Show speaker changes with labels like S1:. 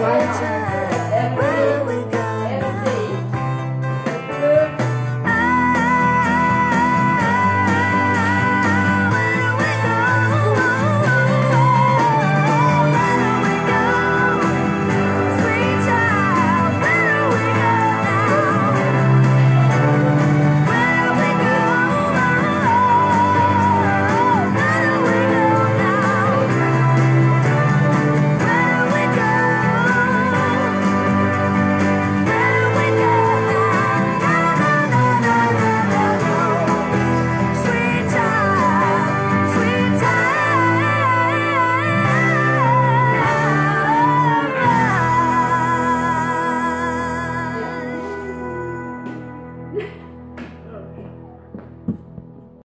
S1: right.